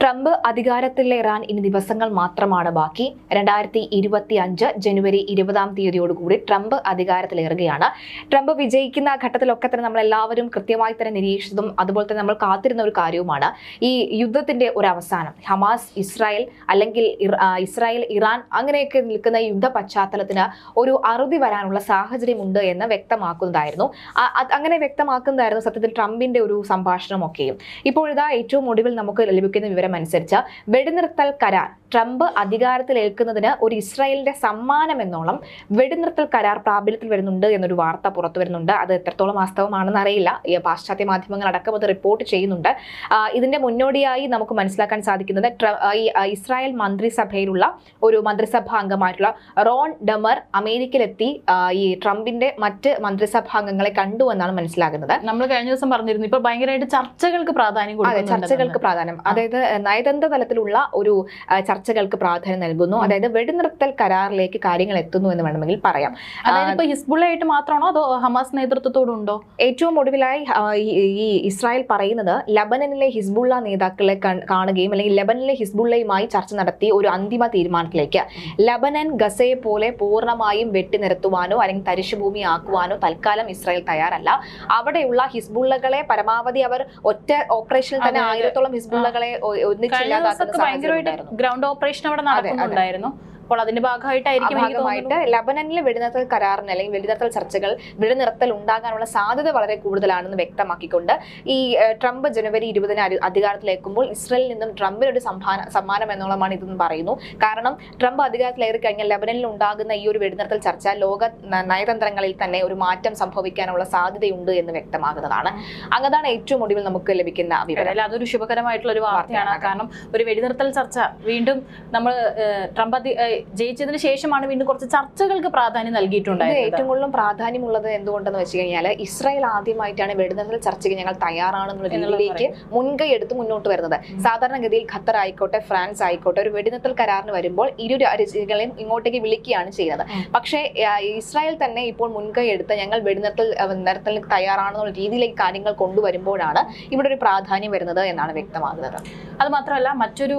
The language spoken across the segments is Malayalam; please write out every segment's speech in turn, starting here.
ട്രംപ് അധികാരത്തിലേറാൻ ഇനി ദിവസങ്ങൾ മാത്രമാണ് ബാക്കി. രണ്ടായിരത്തി ഇരുപത്തി അഞ്ച് ജനുവരി ഇരുപതാം തീയതിയോടുകൂടി ട്രംപ് അധികാരത്തിലേറുകയാണ് ട്രംപ് വിജയിക്കുന്ന ഘട്ടത്തിലൊക്കെ തന്നെ നമ്മൾ എല്ലാവരും കൃത്യമായി തന്നെ നിരീക്ഷിച്ചതും അതുപോലെ തന്നെ നമ്മൾ കാത്തിരുന്ന ഒരു കാര്യവുമാണ്. ഈ യുദ്ധത്തിന്റെ ഒരു അവസാനം ഹമാസ് ഇസ്രായേൽ അല്ലെങ്കിൽ ഇസ്രായേൽ ഇറാൻ അങ്ങനെയൊക്കെ നിൽക്കുന്ന യുദ്ധ പശ്ചാത്തലത്തിന് ഒരു അറുതി വരാനുള്ള സാഹചര്യമുണ്ട് എന്ന് വ്യക്തമാക്കുന്നതായിരുന്നു. അങ്ങനെ വ്യക്തമാക്കുന്നതായിരുന്നു സത്യത്തിൽ ട്രംപിന്റെ ഒരു സംഭാഷണമൊക്കെയും. ഇപ്പോഴിതാ ഏറ്റവും ഒടുവിൽ നമുക്ക് ലഭിക്കുന്ന വിവരം അനുസരിച്ച് വെടിനിർത്തൽ കരാർ ട്രംപ് അധികാരത്തിലേൽക്കുന്നതിന് ഒരു ഇസ്രായേലിന്റെ സമ്മാനം എന്നോളം വെടിനിർത്തൽ കരാർ പ്രാബല്യത്തിൽ വരുന്നുണ്ട് എന്നൊരു വാർത്ത പുറത്തു വരുന്നുണ്ട്. അത് എത്രത്തോളം വാസ്തവമാണെന്ന് അറിയില്ല. പാശ്ചാത്യ മാധ്യമങ്ങൾ അടക്കം അത് റിപ്പോർട്ട് ചെയ്യുന്നുണ്ട്. ഇതിന്റെ മുന്നോടിയായി നമുക്ക് മനസ്സിലാക്കാൻ സാധിക്കുന്നത് ഈ ഇസ്രായേൽ മന്ത്രിസഭയിലുള്ള ഒരു മന്ത്രിസഭാ അംഗമായിട്ടുള്ള റോൺ ഡമർ അമേരിക്കയിലെത്തി ഈ ട്രംപിന്റെ മറ്റ് മന്ത്രിസഭാംഗങ്ങളെ കണ്ടു എന്നാണ് മനസ്സിലാകുന്നത്. നമ്മൾ കഴിഞ്ഞ ദിവസം പറഞ്ഞിരുന്നു ഇപ്പൊ ഭയങ്കരമായിട്ട് ചർച്ചകൾക്ക് പ്രാധാന്യം ചർച്ചകൾക്ക് പ്രാധാന്യം. അതായത് നയതന്ത്ര തലത്തിലുള്ള ഒരു ആ, ചർച്ചകൾക്ക് പ്രാധാന്യം നൽകുന്നു. അതായത് വെടിനിർത്തൽ കരാറിലേക്ക് കാര്യങ്ങൾ എത്തുന്നു എന്ന് വേണമെങ്കിൽ പറയാം. അതായത് ഇപ്പൊ ഹിസ്ബുള്ളയായിട്ട് മാത്രമാണോ അതോ ഹമാസ് നേതൃത്വത്തോടുണ്ടോ ഏറ്റവും ഒടുവിലായി ഈ- ഇസ്രായേൽ പറയുന്നത് ലബനനിലെ ഹിസ്ബുള്ള നേതാക്കളെ കാണുകയും അല്ലെങ്കിൽ ലബനനിലെ ഹിസ്ബുള്ളയുമായി ചർച്ച നടത്തി ഒരു അന്തിമ തീരുമാനത്തിലേക്ക്. ലബനൻ ഗസയെ പോലെ പൂർണമായും വെട്ടിനിരത്തുവാനോ അല്ലെങ്കിൽ തരിശുഭൂമി ആക്കുവാനോ തൽക്കാലം ഇസ്രായേൽ തയ്യാറല്ല. അവിടെയുള്ള ഹിസ്ബുള്ളകളെ പരമാവധി അവർ ഒറ്റ ഓപ്പറേഷനിൽ തന്നെ. ആയിരത്തോളം ഹിസ്ബുള്ളകളെ ഒന്നിച്ചില്ലാതാക്കുന്ന ഗ്രൗണ്ട് ഓപ്പറേഷൻ അവിടെ നടക്കുന്നുണ്ടായിരുന്നു. അപ്പോൾ അതിന്റെ ഭാഗമായിട്ടായിരിക്കും ഭാഗമായിട്ട് ലബനനിലെ വെടിനിർത്തൽ കരാറിന് അല്ലെങ്കിൽ വെടിനിർത്തൽ ചർച്ചകൾ വെടിനിർത്തൽ ഉണ്ടാകാനുള്ള സാധ്യത വളരെ കൂടുതലാണെന്ന് വ്യക്തമാക്കിക്കൊണ്ട് ഈ ട്രംപ് ജനുവരി ഇരുപതിന് അധി- അധികാരത്തിലേക്കുമ്പോൾ ഇസ്രയേലിൽ നിന്നും ട്രംപിന് ഒരു സംഭാന സമ്മാനം എന്നോളമാണ് ഇതെന്ന് പറയുന്നു. കാരണം ട്രംപ് അധികാരത്തിലേറി കഴിഞ്ഞാൽ ലബനനിൽ ഉണ്ടാകുന്ന ഈ ഒരു വെടിനിർത്തൽ ചർച്ച ലോക നയതന്ത്രങ്ങളിൽ തന്നെ ഒരു മാറ്റം സംഭവിക്കാനുള്ള സാധ്യതയുണ്ട് എന്ന് വ്യക്തമാകുന്നതാണ്. അങ്ങതാണ് ഏറ്റവും ഒടുവിൽ നമുക്ക് ലഭിക്കുന്ന വിവരം. അതൊരു ശുഭകരമായിട്ടുള്ള ഒരു വാർത്തയാണ്. കാരണം ഒരു വെടിനിർത്തൽ ചർച്ച വീണ്ടും നമ്മൾ ട്രംപ് ജയിച്ചതിന് ശേഷമാണ് വീണ്ടും കുറച്ച് ചർച്ചകൾക്ക് പ്രാധാന്യം നൽകിയിട്ടുണ്ടായത്. ഏറ്റവും കൂടുതലും പ്രാധാന്യമുള്ളത് എന്തുകൊണ്ടെന്ന് വെച്ച് കഴിഞ്ഞാൽ ഇസ്രായേൽ ആദ്യമായിട്ടാണ് വെടിനിർത്തൽ ചർച്ചയ്ക്ക് ഞങ്ങൾ തയ്യാറാണെന്നുള്ള രീതിയിലേക്ക് മുൻകൈ എടുത്ത് മുന്നോട്ട് വരുന്നത്. സാധാരണഗതിയിൽ ഖത്തർ ആയിക്കോട്ടെ ഫ്രാൻസ് ആയിക്കോട്ടെ ഒരു വെടിനിർത്തൽ കരാറിന് വരുമ്പോൾ ഇരു രാജ്യങ്ങളെയും ഇങ്ങോട്ടേക്ക് വിളിക്കുകയാണ് ചെയ്യുന്നത്. പക്ഷേ ഇസ്രായേൽ തന്നെ ഇപ്പോൾ മുൻകൈ എടുത്ത് ഞങ്ങൾ വെടിനിർത്തൽ നിർത്തലിന് തയ്യാറാണെന്നുള്ള രീതിയിലേക്ക് കാര്യങ്ങൾ കൊണ്ടുവരുമ്പോഴാണ് ഇവിടെ ഒരു പ്രാധാന്യം വരുന്നത് എന്നാണ് വ്യക്തമാകുന്നത്. അത് മാത്രമല്ല മറ്റൊരു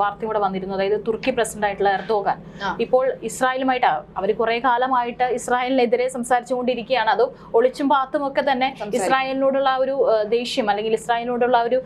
വാർത്ത കൂടെ വന്നിരുന്നു. അതായത് തുർക്കി പ്രസിഡന്റ് ആയിട്ടുള്ള എർദോഗാൻ ആ. ഇപ്പോൾ ഇസ്രായേലുമായിട്ട് അവർ കുറെ കാലമായിട്ട് ഇസ്രായേലിനെതിരെ സംസാരിച്ചുകൊണ്ടിരിക്കുകയാണ്. അത് ഒളിച്ചും പാത്തും ഒക്കെ തന്നെ ഇസ്രായേലിനോടുള്ള ഒരു ദേഷ്യം അല്ലെങ്കിൽ ഇസ്രായേലിനോടുള്ള ഒരു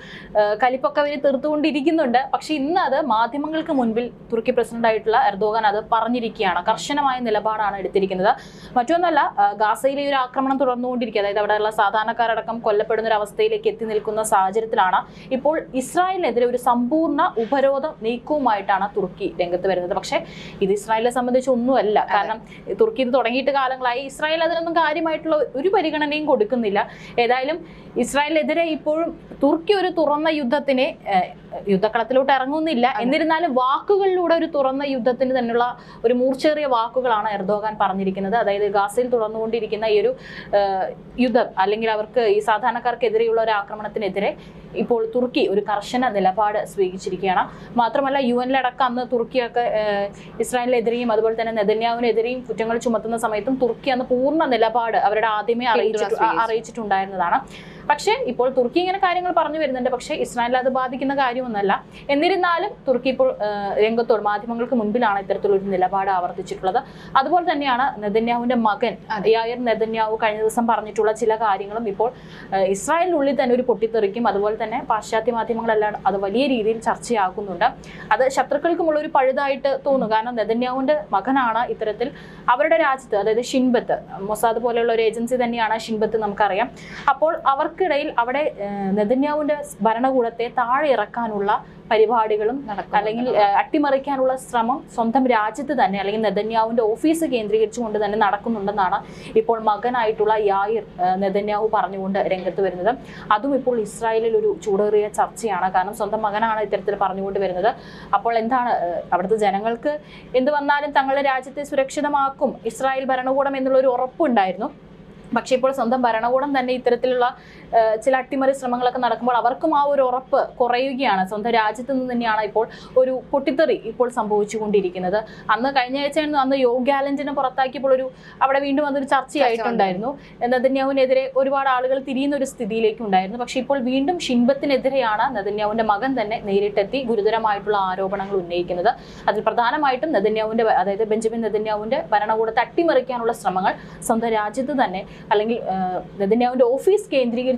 കലിപ്പൊക്കെ അവർ തീർത്തുകൊണ്ടിരിക്കുന്നുണ്ട്. പക്ഷെ ഇന്ന് അത് മാധ്യമങ്ങൾക്ക് മുൻപിൽ തുർക്കി പ്രസിഡന്റ് ആയിട്ടുള്ള എർദോഗൻ അത് പറഞ്ഞിരിക്കുകയാണ്. കർശനമായ നിലപാടാണ് എടുത്തിരിക്കുന്നത്. മറ്റൊന്നല്ല ഗാസയിലെ ഒരു ആക്രമണം തുടർന്നുകൊണ്ടിരിക്കുക. അതായത് അവിടെയുള്ള സാധാരണക്കാരടക്കം കൊല്ലപ്പെടുന്ന ഒരു അവസ്ഥയിലേക്ക് എത്തി നിൽക്കുന്ന സാഹചര്യത്തിലാണ് ഇപ്പോൾ ഇസ്രായേലിനെതിരെ ഒരു സമ്പൂർണ ഉപരോധം നീക്കവുമായിട്ടാണ് തുർക്കി രംഗത്ത് വരുന്നത്. പക്ഷേ ഇത് ഇസ്രായേലിനെ സംബന്ധിച്ച് ഒന്നുമല്ല. കാരണം തുർക്കി ഇത് തുടങ്ങിയിട്ട് കാലങ്ങളായി. ഇസ്രായേൽ അതിനൊന്നും കാര്യമായിട്ടുള്ള ഒരു പരിഗണനയും കൊടുക്കുന്നില്ല. ഏതായാലും ഇസ്രായേലിനെതിരെ ഇപ്പോഴും തുർക്കി ഒരു തുറന്ന യുദ്ധത്തിന് യുദ്ധക്കളത്തിലോട്ട് ഇറങ്ങുന്നില്ല. എന്നിരുന്നാലും വാക്കുകളിലൂടെ ഒരു തുറന്ന യുദ്ധത്തിന് തന്നെയുള്ള ഒരു മൂർച്ചേറിയ വാക്കുകളാണ് എർദോഗാൻ പറഞ്ഞിരിക്കുന്നത്. അതായത് ഗാസയിൽ തുടർന്നുകൊണ്ടിരിക്കുന്ന ഈ ഒരു യുദ്ധം അല്ലെങ്കിൽ അവർക്ക് ഈ സാധാരണക്കാർക്കെതിരെയുള്ള ഒരു ആക്രമണത്തിനെതിരെ ഇപ്പോൾ തുർക്കി ഒരു കർശന നിലപാട് സ്വീകരിച്ചിരിക്കുകയാണ്. മാത്രമല്ല യു എനിലടക്കം അന്ന് തുർക്കിയൊക്കെ ഇസ്രായേലിനെതിരെയും അതുപോലെ തന്നെ നെതന്യാവിനെതിരെയും കുറ്റങ്ങൾ ചുമത്തുന്ന സമയത്തും തുർക്കി അന്ന് പൂർണ നിലപാട് അവരുടെ ആദ്യമേ. അറിയിച്ചിട്ടുണ്ടായിരുന്നതാണ് പക്ഷേ ഇപ്പോൾ തുർക്കി ഇങ്ങനെ കാര്യങ്ങൾ പറഞ്ഞു വരുന്നുണ്ട്. പക്ഷേ ഇസ്രായേലിൽ അത് ബാധിക്കുന്ന കാര്യമൊന്നല്ല എന്നിരുന്നാലും തുർക്കി ഇപ്പോൾ രംഗത്തോട് മാധ്യമങ്ങൾക്ക് മുൻപിലാണ് ഇത്തരത്തിലൊരു നിലപാട് ആവർത്തിച്ചിട്ടുള്ളത്. അതുപോലെ തന്നെയാണ് നെതന്യാഹുവിന്റെ മകൻ. യായർ നെതന്യാഹു കഴിഞ്ഞ ദിവസം പറഞ്ഞിട്ടുള്ള ചില കാര്യങ്ങളും ഇപ്പോൾ ഇസ്രായേലിനുള്ളിൽ തന്നെ ഒരു പൊട്ടിത്തെറിക്കും. അതുപോലെ തന്നെ പാശ്ചാത്യ മാധ്യമങ്ങളെല്ലാം അത് വലിയ രീതിയിൽ ചർച്ചയാക്കുന്നുണ്ട്. അത് ശത്രുക്കൾക്കുമുള്ള ഒരു പഴുതായിട്ട് തോന്നുന്നു കാരണം നെതന്യാഹുവിന്റെ മകനാണ് ഇത്തരത്തിൽ അവരുടെ രാജ്യത്ത് അതായത് ഷിൻബത്ത് മൊസാദ് പോലെയുള്ള ഒരു ഏജൻസി തന്നെയാണ് ഷിൻബത്ത് നമുക്കറിയാം. അപ്പോൾ അവർക്കിടയിൽ അവിടെ നെതന്യാവിന്റെ ഭരണകൂടത്തെ താഴെ ഇറക്കാനുള്ള പരിപാടികളും നടക്കും. അല്ലെങ്കിൽ അട്ടിമറിക്കാനുള്ള ശ്രമം സ്വന്തം രാജ്യത്ത് തന്നെ അല്ലെങ്കിൽ നെതന്യാവിന്റെ ഓഫീസ് കേന്ദ്രീകരിച്ചുകൊണ്ട് തന്നെ നടക്കുന്നുണ്ടെന്നാണ് ഇപ്പോൾ മകനായിട്ടുള്ള യായിർ നെതന്യാഹു പറഞ്ഞുകൊണ്ട് രംഗത്ത് വരുന്നത്. അതും ഇപ്പോൾ ഇസ്രായേലിൽ ഒരു ചൂടേറിയ ചർച്ചയാണ്. കാരണം സ്വന്തം മകനാണ് ഇത്തരത്തിൽ പറഞ്ഞുകൊണ്ട് വരുന്നത്. അപ്പോൾ എന്താണ് അവിടുത്തെ ജനങ്ങൾക്ക് എന്ത് വന്നാലും തങ്ങളുടെ രാജ്യത്തെ സുരക്ഷിതമാക്കും. ഇസ്രായേൽ ഭരണകൂടം എന്നുള്ള ഒരു ഉറപ്പുണ്ടായിരുന്നു. പക്ഷേ ഇപ്പോൾ സ്വന്തം ഭരണകൂടം തന്നെ ഇത്തരത്തിലുള്ള ചില അട്ടിമറി ശ്രമങ്ങളൊക്കെ നടക്കുമ്പോൾ അവർക്കും ആ ഒരു ഉറപ്പ് കുറയുകയാണ്. സ്വന്തം രാജ്യത്ത് നിന്ന് തന്നെയാണ് ഇപ്പോൾ ഒരു പൊട്ടിത്തെറി ഇപ്പോൾ സംഭവിച്ചുകൊണ്ടിരിക്കുന്നത്. അന്ന് കഴിഞ്ഞ ആഴ്ചയായിരുന്നു അന്ന് യോഗ പുറത്താക്കിയപ്പോൾ ഒരു അവിടെ വീണ്ടും അതൊരു ചർച്ചയായിട്ടുണ്ടായിരുന്നു. നെതന്യാഹുവിനെതിരെ ഒരുപാട് ആളുകൾ തിരിയുന്ന ഒരു സ്ഥിതിയിലേക്ക് ഉണ്ടായിരുന്നു. പക്ഷേ ഇപ്പോൾ വീണ്ടും ഷിൻബത്തിനെതിരെയാണ് നെതന്യാഹുവിന്റെ മകൻ തന്നെ നേരിട്ടെത്തി ഗുരുതരമായിട്ടുള്ള ആരോപണങ്ങൾ ഉന്നയിക്കുന്നത്. അതിൽ പ്രധാനമായിട്ടും നെതന്യാഹുവിന്റെ അതായത് ബെഞ്ചമിൻ നെതന്യാഹുവിന്റെ ഭരണകൂടത്തെ അട്ടിമറിക്കാനുള്ള ശ്രമങ്ങൾ സ്വന്തം രാജ്യത്ത് തന്നെ അല്ലെങ്കിൽ നദന്യാവിന്റെ ഓഫീസ് ഓഫീസ്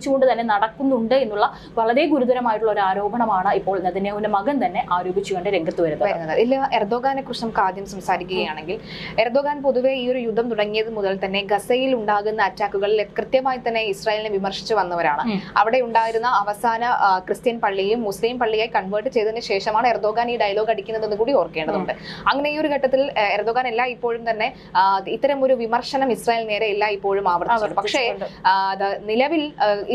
കേന്ദ്രീകരിച്ചുകൊണ്ട് തന്നെ നടക്കുന്നുണ്ട് എന്നുള്ള വളരെ ഗുരുതരമായിട്ടുള്ള ഒരു ആരോപണമാണ് ഇപ്പോൾ നെതന്യാഹുവിന്റെ മകൻ തന്നെ ആരോപിച്ചുകൊണ്ട് രംഗത്ത് വരുന്നത്. ഇല്ല എർദോഗാനെ കുറിച്ച് നമുക്ക് ആദ്യം സംസാരിക്കുകയാണെങ്കിൽ എർദോഗാൻ പൊതുവെ ഈ ഒരു യുദ്ധം തുടങ്ങിയത് മുതൽ തന്നെ ഗസയിൽ ഉണ്ടാകുന്ന അറ്റാക്കുകളിൽ കൃത്യമായി തന്നെ ഇസ്രായേലിനെ വിമർശിച്ചു വന്നവരാണ്. അവിടെ ഉണ്ടായിരുന്ന അവസാന ക്രിസ്ത്യൻ പള്ളിയും മുസ്ലിം പള്ളിയായി കൺവേർട്ട് ചെയ്തതിന് ശേഷമാണ് എർദോഗാൻ ഈ ഡയലോഗ് അടിക്കുന്നതെന്ന് കൂടി ഓർക്കേണ്ടതുണ്ട്. അങ്ങനെ ഈ ഒരു ഘട്ടത്തിൽ എർദോഗാൻ എല്ലാ ഇപ്പോഴും തന്നെ ഇത്തരം ഒരു വിമർശനം ഇസ്രായേൽ നേരെ എല്ലാ ഇപ്പോഴും ആവർത്തിച്ചു പക്ഷേ. നിലവിൽ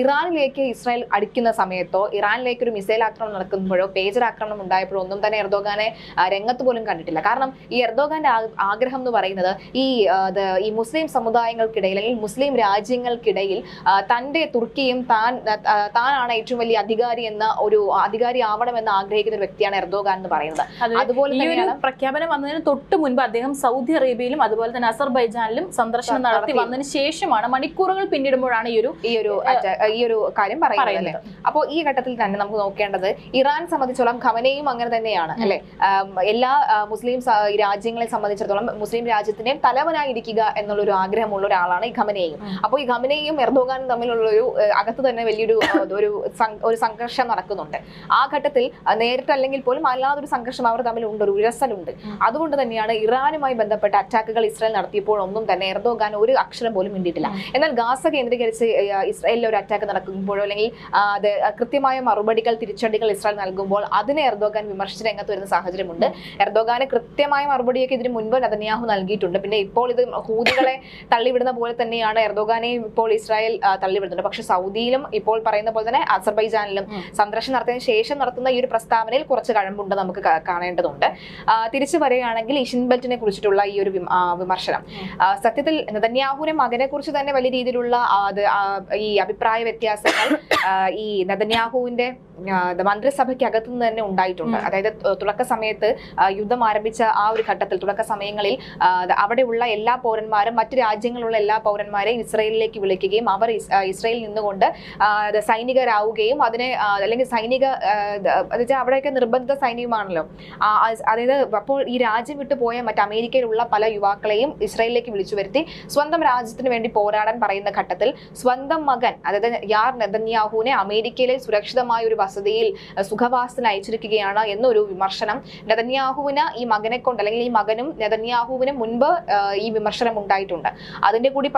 ഇറാനിലേക്ക് ഇസ്രായേൽ അടിക്കുന്ന സമയത്തോ ഇറാനിലേക്ക് ഒരു മിസൈൽ ആക്രമണം നടക്കുമ്പോഴോ പേജർ ആക്രമണം ഉണ്ടായപ്പോഴോ ഒന്നും തന്നെ എർദോഗാനെ രംഗത്ത് പോലും കണ്ടിട്ടില്ല. കാരണം ഈ എർദോഗാന്റെ ആഗ്രഹം എന്ന് പറയുന്നത് ഈ ഈ മുസ്ലിം സമുദായങ്ങൾക്കിടയിൽ അല്ലെങ്കിൽ മുസ്ലിം രാജ്യങ്ങൾക്കിടയിൽ തന്റെ തന്റെ തുർക്കിയും താൻ താനാണ് ഏറ്റവും വലിയ അധികാരി എന്ന ഒരു അധികാരി ആവണമെന്ന് ആഗ്രഹിക്കുന്ന ഒരു വ്യക്തിയാണ് എർദോഗാൻ എന്ന് പറയുന്നത്. അത്. അതുപോലെ തന്നെയാണ് പ്രഖ്യാപനം വന്നതിന് തൊട്ട് മുൻപ് അദ്ദേഹം സൗദി അറേബ്യയിലും അതുപോലെ തന്നെ അസർബൈജാനിലും സന്ദർശനം നടത്തി. വന്നതിന് ശേഷമാണ് മണിക്കൂറുകൾ പിന്നിടുമ്പോഴാണ് ഈ ഒരു ഈ ഒരു ഈ ഒരു കാര്യം പറയുന്നത് അല്ലേ? അപ്പോൾ ഈ ഘട്ടത്തിൽ തന്നെ നമുക്ക് നോക്കേണ്ടത് ഇറാൻ സംബന്ധിച്ചോളം ഖമനയും അങ്ങനെ തന്നെയാണ് അല്ലെ? എല്ലാ മുസ്ലിം രാജ്യങ്ങളെ സംബന്ധിച്ചിടത്തോളം മുസ്ലിം രാജ്യത്തിന്റെയും തലവനായിരിക്കുക എന്നുള്ള ഒരു ആഗ്രഹമുള്ള ഒരാളാണ് ഈ ഖമനയും. അപ്പോൾ ഈ ഖമനയും എർദോഗാനും തമ്മിലുള്ള ഒരു അകത്ത് തന്നെ വലിയൊരു ഒരു സംഘർഷം നടക്കുന്നുണ്ട്. ആ ഘട്ടത്തിൽ നേരിട്ടല്ലെങ്കിൽ പോലും അല്ലാതൊരു സംഘർഷം അവർ തമ്മിലുണ്ട് ഒരു ഉരസലുണ്ട്. അതുകൊണ്ട് തന്നെയാണ് ഇറാനുമായി ബന്ധപ്പെട്ട അറ്റാക്കുകൾ ഇസ്രായേൽ നടത്തിയപ്പോൾ ഒന്നും തന്നെ എർദോഗാൻ ഒരു അക്ഷരം പോലും മിണ്ടിയിട്ടില്ല. എന്നാൽ ഗാസ കേന്ദ്രീകരിച്ച് ഇസ്രായേലിലെ ഒരു അറ്റാക്ക് നടക്കുമ്പോഴോ അല്ലെങ്കിൽ അത് കൃത്യമായ മറുപടികൾ തിരിച്ചടികൾ ഇസ്രായേൽ നൽകുമ്പോൾ അതിനെ എർദോഗാൻ വിമർശിച്ച് രംഗത്ത് വരുന്ന സാഹചര്യമുണ്ട്. എർദോഗാന് കൃത്യമായ മറുപടിയൊക്കെ ഇതിന് മുൻപ് നതന്യാഹു നൽകിയിട്ടുണ്ട്. പിന്നെ ഇപ്പോൾ ഇത് ഹൂതികളെ തള്ളിവിടുന്ന പോലെ തന്നെയാണ് എർദോഗാനെയും ഇപ്പോൾ ഇസ്രായേൽ തള്ളിവിടുന്നുണ്ട്. പക്ഷെ സൗദിയിലും ഇപ്പോൾ പറയുന്ന പോലെ തന്നെ അസർബൈജാനിലും. സന്ദർശനം നടത്തിയതിനു ശേഷം നടത്തുന്ന ഈ ഒരു പ്രസ്താവനയിൽ കുറച്ച് കഴമ്പുണ്ട് നമുക്ക് കാണേണ്ടതുണ്ട്. തിരിച്ചു വരികയാണെങ്കിൽ ഇഷിൻ ബെൽറ്റിനെ കുറിച്ചിട്ടുള്ള ഈ ഒരു വിമർശനം. സത്യത്തിൽ നതന്യാഹുവിനെ മകനെ കുറിച്ച് തന്നെ വലിയ രീതിയിലുള്ള ഈ അഭിപ്രായ വ്യത്യാസങ്ങൾ ഈ നദന്യാഹുവിന്റെ ആ, ഇത് മന്ത്രിസഭയ്ക്ക് അകത്തു നിന്ന് തന്നെ ഉണ്ടായിട്ടുണ്ട്. അതായത് തുടക്ക സമയത്ത് യുദ്ധം ആരംഭിച്ച ആ ഒരു ഘട്ടത്തിൽ തുടക്ക സമയങ്ങളിൽ അവിടെയുള്ള എല്ലാ പൗരന്മാരും മറ്റു രാജ്യങ്ങളിലുള്ള എല്ലാ പൗരന്മാരെയും ഇസ്രയേലിലേക്ക് വിളിക്കുകയും അവർ ഇസ്- ഇസ്രയേലിൽ നിന്നുകൊണ്ട് സൈനികരാവുകയും അതിനെ അല്ലെങ്കിൽ സൈനിക അവിടെയൊക്കെ നിർബന്ധിത ആ- അതായത് അപ്പോൾ ഈ രാജ്യം വിട്ടു പോയ മറ്റ് അമേരിക്കയിലുള്ള പല യുവാക്കളെയും ഇസ്രയേലിലേക്ക് വിളിച്ചു വരുത്തി സ്വന്തം രാജ്യത്തിന് വേണ്ടി പോരാടാൻ പറയുന്ന ഘട്ടത്തിൽ സ്വന്തം മകൻ അതായത് യാർ നെതന്യാഹുവിനെ അമേരിക്കയിലെ സുരക്ഷിതമായ ഒരു വസതിയിൽ സുഖവാസത്തിന് അയച്ചിരിക്കുകയാണ് എന്നൊരു വിമർശനം. നെതന്യാഹുവിന് ഈ മകനെ കൊണ്ട് അല്ലെങ്കിൽ ഈ മകനും നെതന്യാഹുവിന് മുൻപ് ഈ വിമർശനം ഉണ്ടായിട്ടുണ്ട്. അതിന്റെ കൂടി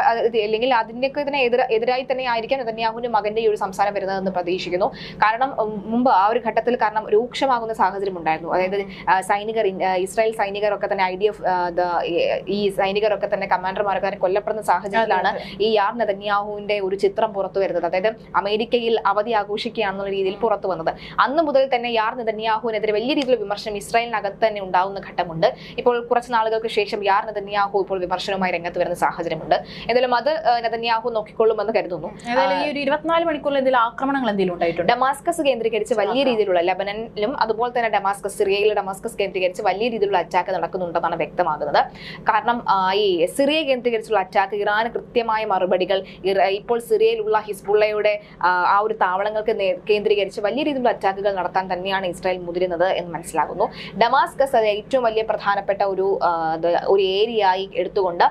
അല്ലെങ്കിൽ അതിന്റെയൊക്കെ ഇതിനെ എതിര എതിരായി തന്നെ ആയിരിക്കാം നെതന്യാഹുവിന്റെ മകന്റെ ഈ ഒരു സംസാരം വരുന്നതെന്ന് പ്രതീക്ഷിക്കുന്നു. കാരണം മുമ്പ് ആ ഒരു ഘട്ടത്തിൽ കാരണം രൂക്ഷമാകുന്ന സാഹചര്യം ഉണ്ടായിരുന്നു. അതായത് സൈനികർ ഇസ്രായേൽ സൈനികരൊക്കെ തന്നെ ഐ ഡി എഫ് ഈ സൈനികരൊക്കെ തന്നെ കമാൻഡർമാരൊക്കെ തന്നെ കൊല്ലപ്പെടുന്ന സാഹചര്യത്തിലാണ് ഈ യാർ നെതന്യാഹുവിന്റെ ഒരു ചിത്രം പുറത്തു വരുന്നത്. അതായത് അമേരിക്കയിൽ അവധി ആഘോഷിക്കുകയാണെന്നുള്ള രീതിയിൽ പുറത്തു വന്നത്. അന്ന് മുതൽ തന്നെ യാർ നെതന്യാഹുവിനെതിരെ വലിയ രീതിയിലുള്ള വിമർശനം ഇസ്രായേലിനകത്ത് തന്നെ ഉണ്ടാവുന്ന ഘട്ടമുണ്ട്. ഇപ്പോൾ കുറച്ച് നാളുകൾക്ക് ശേഷം യാർ നെതന്യാഹു ഇപ്പോൾ വിമർശനവുമായി രംഗത്ത് വരുന്ന സാഹചര്യമുണ്ട്. എന്തായാലും അത് നെതന്യാഹു നോക്കിക്കൊള്ളുമെന്ന് കരുതുന്നു. ഈ ഒരു ഇരുപത്തിനാല് മണിക്കൂറിൽ എന്തെങ്കിലും ആക്രമണങ്ങൾ എന്തെങ്കിലും ഉണ്ടായിട്ടുണ്ട്? ഡമാസ്കസ് കേന്ദ്രീകരിച്ച് വലിയ രീതിയിലുള്ള ലബനനിലും അതുപോലെ തന്നെ ഡമാസ്കസ് സിറിയയിലെ ഡമാസ്കസ് കേന്ദ്രീകരിച്ച് വലിയ രീതിയിലുള്ള അറ്റാക്ക് നടക്കുന്നുണ്ടെന്നാണ് വ്യക്തമാകുന്നത്. കാരണം ഈ സിറിയ കേന്ദ്രീകരിച്ചുള്ള അറ്റാക്ക് ഇറാന് കൃത്യമായ മറുപടികൾ ഇപ്പോൾ സിറിയയിലുള്ള ഹിസ്ബുള്ളയുടെ ആ, ഒരു താവളങ്ങൾക്ക് കേന്ദ്രീകരിച്ച് വലിയ രീതിയിലുള്ള അറ്റാക്കുകൾ നടത്താൻ തന്നെയാണ് ഇസ്രായേൽ മുതിരുന്നത് എന്ന് മനസ്സിലാകുന്നു. ഡമാസ്കസ് അത് ഏറ്റവും വലിയ പ്രധാനപ്പെട്ട ഒരു ഒരു ഏരിയ ആയി എടുത്തുകൊണ്ട്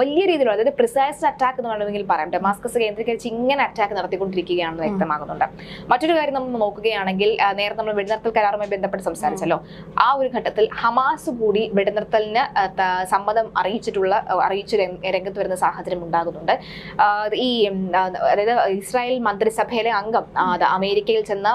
വലിയ രീതിയിലുള്ള അതായത് പ്രിസൈസ് അറ്റാക്ക് എന്ന് വേണമെങ്കിൽ പറയാം. ഡമാസ്കസ് കേന്ദ്രീകരിച്ച് ഇങ്ങനെ അറ്റാക്ക് നടത്തിക്കൊണ്ടിരിക്കുകയാണെന്ന്. വ്യക്തമാകുന്നുണ്ട്. മറ്റൊരു കാര്യം നമ്മൾ നോക്കുകയാണെങ്കിൽ നേരത്തെ നമ്മൾ വെടിനിർത്തൽ കരാറുമായി ബന്ധപ്പെട്ട് സംസാരിച്ചല്ലോ. ആ ഒരു ഘട്ടത്തിൽ ഹമാസ് കൂടി വെടിനിർത്തലിന് സമ്മതം അറിയിച്ചിട്ടുള്ള അറിയിച്ചു അറിയിച്ച് രംഗത്ത് വരുന്ന സാഹചര്യം ഉണ്ടാകുന്നുണ്ട്. ഈ അതായത് ഇസ്രായേൽ മന്ത്രിസഭയിലെ അംഗം അമേരിക്കയിൽ ചെന്ന്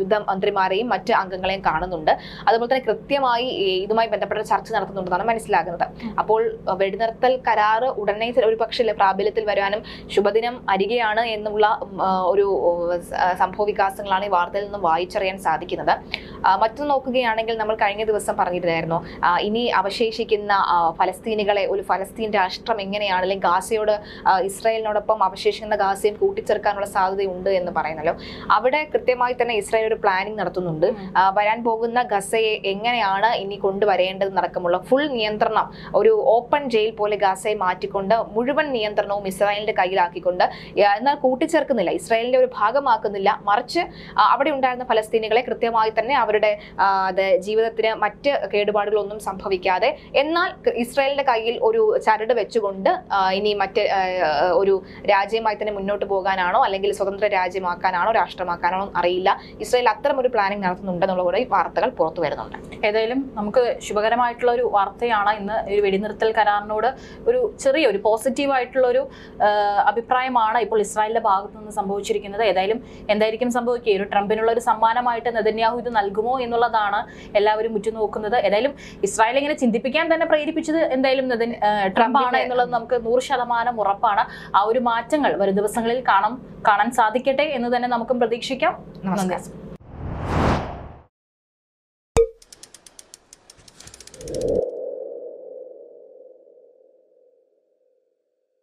യുദ്ധ മന്ത്രിമാരെയും മറ്റ് അംഗങ്ങളെയും കാണുന്നുണ്ട്. അതുപോലെ തന്നെ കൃത്യമായി ഇതുമായി ബന്ധപ്പെട്ട ചർച്ച നടത്തുന്നുണ്ടെന്നാണ് മനസ്സിലാകുന്നത്. അപ്പോൾ വെടിനിർത്തൽ കരാറ് ഉടനെ ഒരു പക്ഷേ പ്രാബല്യത്തിൽ വരാനും ശുഭദിനം അരികെയാണ് എന്നുള്ള ഒരു സംഭവ വികാസങ്ങളാണ് ഈ വാർത്തയിൽ നിന്നും വായിച്ചറിയാൻ സാധിക്കുന്നത്. മറ്റൊന്ന് നോക്കുകയാണെങ്കിൽ നമ്മൾ കഴിഞ്ഞ ദിവസം പറഞ്ഞിരുന്നായിരുന്നു. ഇനി അവശേഷിക്കുന്ന ഫലസ്തീനികളെ ഒരു ഫലസ്തീൻ രാഷ്ട്രം എങ്ങനെയാണ് അല്ലെങ്കിൽ ഗാസയോട് ഇസ്രായേലിനോടൊപ്പം അവശേഷിക്കുന്ന ഗാസയും കൂട്ടിച്ചേർക്കാനുള്ള സാധ്യതയുണ്ട് എന്ന് പറയുന്നല്ലോ. അവിടെ കൃത്യമായി തന്നെ ഇസ്രായേൽ ഒരു പ്ലാനിങ് നടത്തുന്നുണ്ട്. വരാൻ പോകുന്ന ഗസയെ എങ്ങനെയാണ് ഇനി കൊണ്ടുവരേണ്ടത് നടക്കമുള്ള ഫുൾ നിയന്ത്രണം ഒരു ഓപ്പൺ ജയിൽ പോലെ ഗസയെ മാറ്റിക്കൊണ്ട് മുഴുവൻ നിയന്ത്രണവും ഇസ്രായേലിന്റെ കയ്യിലാക്കിക്കൊണ്ട് എന്നാൽ കൂട്ടിച്ചേർക്കുന്നില്ല. ഇസ്രായേലിന്റെ ഒരു ഭാഗമാക്കുന്നില്ല. മറിച്ച് അവിടെ ഉണ്ടായിരുന്ന ഫലസ്തീനികളെ കൃത്യമായി തന്നെ അവരുടെ ജീവിതത്തിന് മറ്റ് കേടുപാടുകളൊന്നും സംഭവിക്കാതെ എന്നാൽ ഇസ്രായേലിന്റെ കയ്യിൽ ഒരു ചരട് വെച്ചുകൊണ്ട് ഇനി മറ്റ് ഒരു രാജ്യമായി തന്നെ മുന്നോട്ട് പോകാനാണോ അല്ലെങ്കിൽ സ്വതന്ത്ര രാജ്യമാക്കാനാണോ രാഷ്ട്രമാക്കാനാണോ അറിയില്ല. ഇസ്രായേൽ അത്തരം ഒരു പ്ലാനിങ് നടത്തുന്നുണ്ടെന്നുള്ള കൂടെ വാർത്തകൾ പുറത്തു വരുന്നുണ്ട്. ഏതായാലും നമുക്ക് ശുഭകരമായിട്ടുള്ള ഒരു വാർത്തയാണ് ഇന്ന് ഒരു വെടിനിർത്തൽ കരാറിനോട് ഒരു ചെറിയ ഒരു പോസിറ്റീവ് ആയിട്ടുള്ള ഒരു അഭിപ്രായമാണ് ഇപ്പോൾ ഇസ്രായേലിന്റെ ഭാഗത്തു നിന്ന് സംഭവിച്ചിരിക്കുന്നത്. ഏതായാലും എന്തായിരിക്കും സംഭവിക്കുക? ഒരു ട്രംപിനുള്ള ഒരു സമ്മാനമായിട്ട് നെതന്യാഹു ഇത് നൽകുമോ എന്നുള്ളതാണ് എല്ലാവരും ഉറ്റുനോക്കുന്നത്. ഏതായാലും ഇസ്രായേൽ ഇങ്ങനെ ചിന്തിപ്പിക്കാൻ തന്നെ പ്രേരിപ്പിച്ചത് എന്തായാലും നെതൻ ട്രംപ് ആണ് എന്നുള്ളത് നമുക്ക് നൂറ് ശതമാനം ഉറപ്പാണ്. ആ ഒരു മാറ്റങ്ങൾ വരും ദിവസങ്ങളിൽ കാണാം. കാണാൻ സാധിക്കട്ടെ എന്ന് തന്നെ നമുക്കും പ്രതീക്ഷിക്കാം. നമസ്കാരം.